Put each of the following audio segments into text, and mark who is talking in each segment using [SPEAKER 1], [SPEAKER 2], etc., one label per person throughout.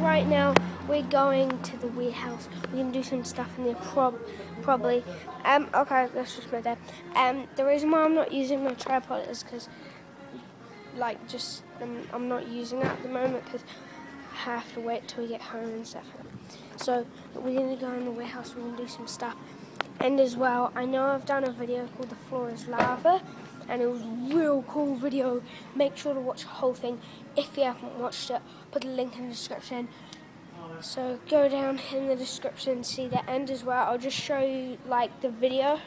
[SPEAKER 1] right now we're going to the warehouse. We're gonna do some stuff in there, prob probably. Um, okay, that's just my dad. Um, the reason why I'm not using my tripod is because, like, just I'm not using it at the moment because I have to wait till we get home and stuff. So we're gonna go in the warehouse. We're gonna do some stuff. And as well, I know I've done a video called "The Floor Is Lava." And it was a real cool video. Make sure to watch the whole thing if you haven't watched it. Put the link in the description. So go down in the description, see the end as well. I'll just show you like the video.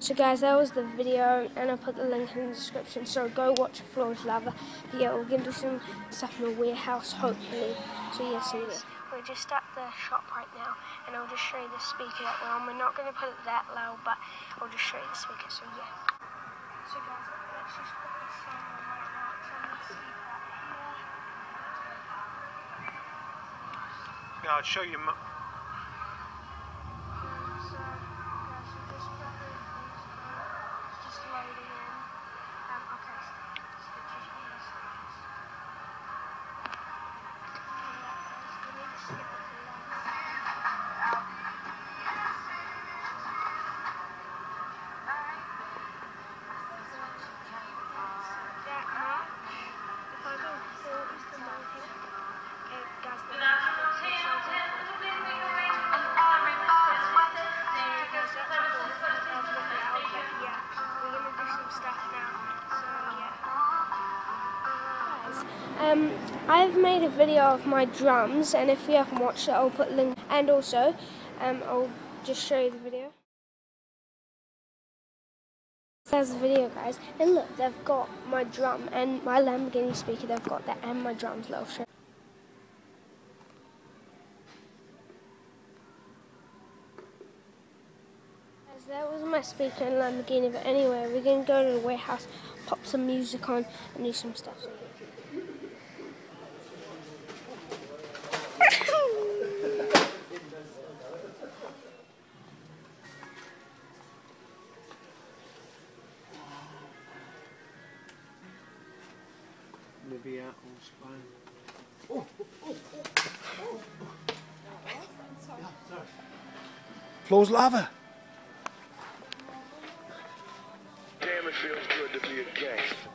[SPEAKER 1] So guys, that was the video, and I'll put the link in the description. So go watch Floor Is Lava. But yeah, we're gonna do some stuff in the warehouse, hopefully. So yeah, see you there. We're just at the shop right now, and I'll just show you the speaker that we're on. We're not going to put it that loud, but I'll just show you the speaker, so yeah. So guys, let's just put this on
[SPEAKER 2] I'll show you.
[SPEAKER 1] Um, I've made a video of my drums, and if you haven't watched it, I'll put link. And also, um, I'll just show you the video. There's the video, guys. And look, they've got my drum and my Lamborghini speaker. They've got that and my drums. Little show. That was my speaker and Lamborghini, but anyway, we're going to go to the warehouse, pop some music on, and do some stuff.
[SPEAKER 2] Olivia be out on oh, oh.
[SPEAKER 3] Lava. Damn, it feels good to be a gangster.